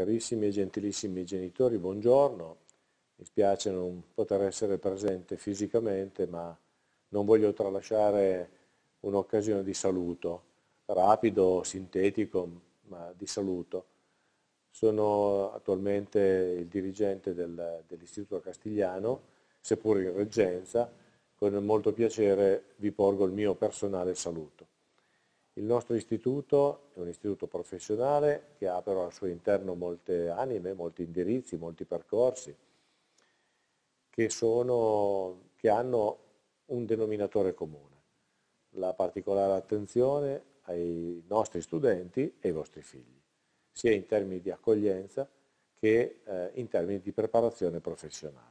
Carissimi e gentilissimi genitori, buongiorno. Mi spiace non poter essere presente fisicamente, ma non voglio tralasciare un'occasione di saluto, rapido, sintetico, ma di saluto. Sono attualmente il dirigente del, dell'Istituto Castigliano, seppur in reggenza, con molto piacere vi porgo il mio personale saluto. Il nostro istituto è un istituto professionale che ha però al suo interno molte anime, molti indirizzi, molti percorsi che, sono, che hanno un denominatore comune, la particolare attenzione ai nostri studenti e ai vostri figli, sia in termini di accoglienza che eh, in termini di preparazione professionale.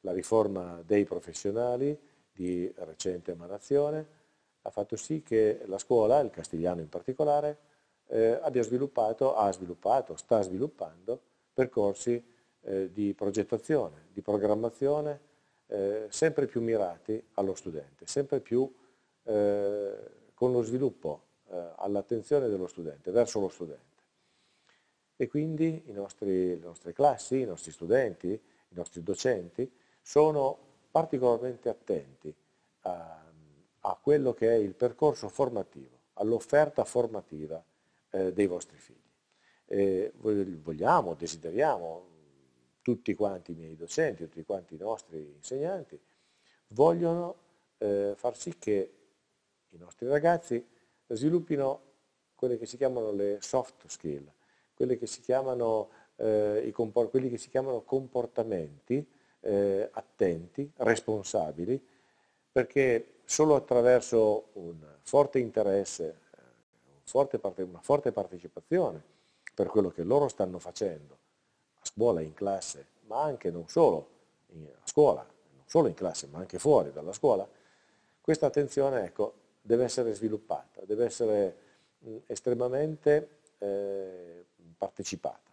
La riforma dei professionali di recente emanazione ha fatto sì che la scuola, il castigliano in particolare, eh, abbia sviluppato, ha sviluppato, sta sviluppando percorsi eh, di progettazione, di programmazione eh, sempre più mirati allo studente, sempre più eh, con lo sviluppo eh, all'attenzione dello studente, verso lo studente. E quindi i nostri, le nostre classi, i nostri studenti, i nostri docenti sono particolarmente attenti a a quello che è il percorso formativo, all'offerta formativa eh, dei vostri figli. Eh, vogliamo, desideriamo, tutti quanti i miei docenti, tutti quanti i nostri insegnanti, vogliono eh, far sì che i nostri ragazzi sviluppino quelle che si chiamano le soft skill, quelle che si chiamano, eh, quelli che si chiamano comportamenti eh, attenti, responsabili, perché solo attraverso un forte interesse, una forte partecipazione per quello che loro stanno facendo a scuola, in classe, ma anche non solo a scuola, non solo in classe, ma anche fuori dalla scuola, questa attenzione ecco, deve essere sviluppata, deve essere mh, estremamente eh, partecipata.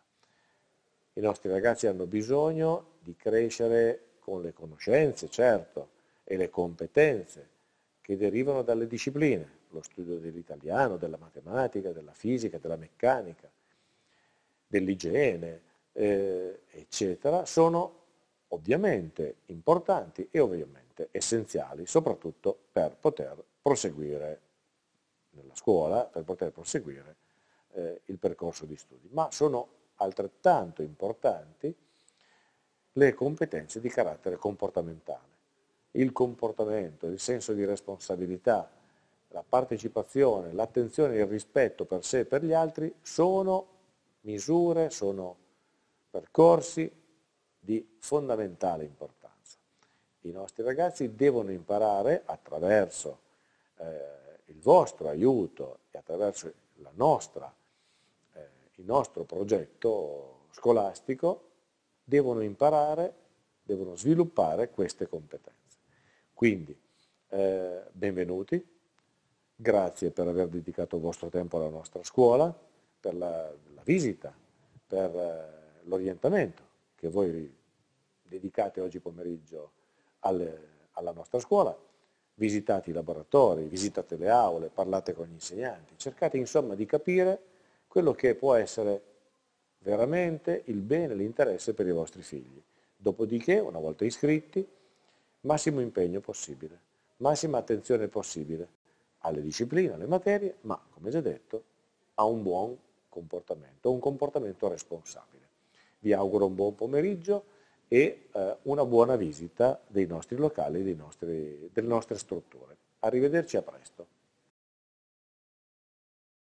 I nostri ragazzi hanno bisogno di crescere con le conoscenze, certo, e le competenze che derivano dalle discipline, lo studio dell'italiano, della matematica, della fisica, della meccanica, dell'igiene, eh, eccetera, sono ovviamente importanti e ovviamente essenziali, soprattutto per poter proseguire nella scuola, per poter proseguire eh, il percorso di studi. Ma sono altrettanto importanti le competenze di carattere comportamentale il comportamento, il senso di responsabilità, la partecipazione, l'attenzione e il rispetto per sé e per gli altri sono misure, sono percorsi di fondamentale importanza. I nostri ragazzi devono imparare attraverso eh, il vostro aiuto e attraverso nostra, eh, il nostro progetto scolastico, devono imparare, devono sviluppare queste competenze. Quindi, eh, benvenuti, grazie per aver dedicato il vostro tempo alla nostra scuola, per la, la visita, per eh, l'orientamento che voi dedicate oggi pomeriggio alle, alla nostra scuola. Visitate i laboratori, visitate le aule, parlate con gli insegnanti, cercate insomma di capire quello che può essere veramente il bene e l'interesse per i vostri figli. Dopodiché, una volta iscritti, massimo impegno possibile, massima attenzione possibile alle discipline, alle materie, ma come già detto a un buon comportamento, un comportamento responsabile. Vi auguro un buon pomeriggio e eh, una buona visita dei nostri locali, dei nostri, delle nostre strutture. Arrivederci a presto.